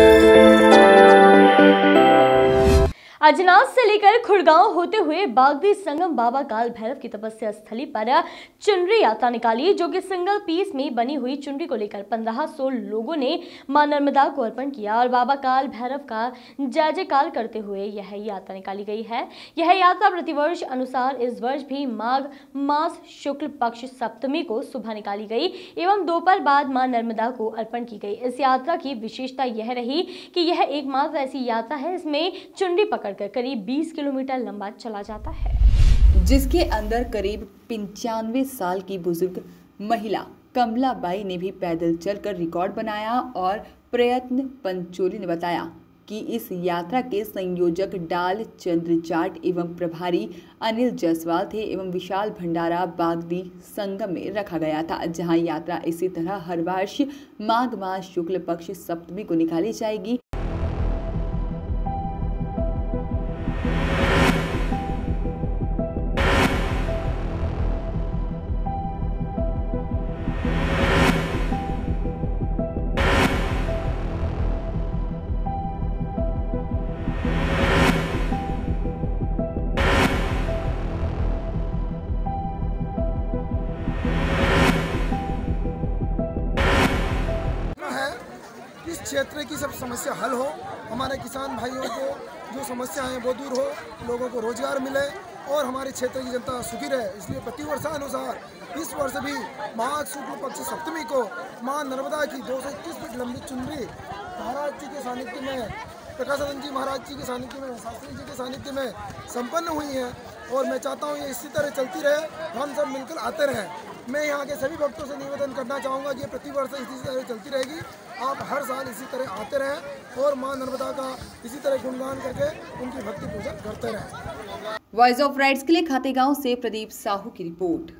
Música Ajnas से लेकर खुड़गांव होते हुए बागदी संगम बाबा काल भैरव की तपस्या स्थली पर चुनरी यात्रा निकाली, जो कि सिंगल पीस में बनी हुई चुनरी को लेकर पंद्रह सौ लोगों ने माँ नर्मदा को अर्पण किया और बाबा काल भैरव का जय जयकाल करते हुए यह यात्रा निकाली गई है। यह यात्रा प्रतिवर्ष अनुसार इस वर्ष भी माघ मास शुक्ल पक्ष सप्तमी को सुबह निकाली गई एवं दोपहर बाद माँ नर्मदा को अर्पण की गई। इस यात्रा की विशेषता यह रही कि यह एकमात्र ऐसी यात्रा है इसमें चुनरी पकड़ पकड़कर करीब 20 किलोमीटर लंबा चला जाता है। जिसके अंदर करीब पंचानवे साल की बुज़ुर्ग महिला कमला बाई ने भी पैदल चलकर रिकॉर्ड बनाया और प्रयत्न पंचोली ने बताया कि इस यात्रा के संयोजक डाल चंद्र जाट एवं प्रभारी अनिल जायसवाल थे एवं विशाल भंडारा बागदी संगम में रखा गया था, जहाँ यात्रा इसी तरह हर वर्ष माघ मास शुक्ल पक्ष सप्तमी को निकाली जाएगी। इस क्षेत्र की सब समस्या हल हो, हमारे किसान भाइयों को जो समस्या हैं वो दूर हो, लोगों को रोज़गार मिले और हमारे क्षेत्र की जनता सुखी रहे। इसलिए प्रति वर्षानुसार इस वर्ष भी माघ शुक्ल पक्ष सप्तमी को माँ नर्मदा की दो सौ इक्कीस फीट लंबी चुनरी महाराज जी के सानिध्य में, प्रकाशानंद जी महाराज जी के सानिध्य में, शास्त्री जी के सानिध्य में संपन्न हुई है और मैं चाहता हूँ ये इसी तरह चलती रहे, हम सब मिलकर आते रहें। मैं यहाँ के सभी भक्तों से निवेदन करना चाहूँगा कि प्रतिवर्ष इसी तरह चलती रहेगी। आप हर साल इसी तरह आते रहें और माँ नर्मदा का इसी तरह गुणगान करके उनकी भक्ति पूजा करते रहें। वॉइस ऑफ़ राइट्स के लिए खातेगांव से प्रदीप साहू की रिपोर्ट।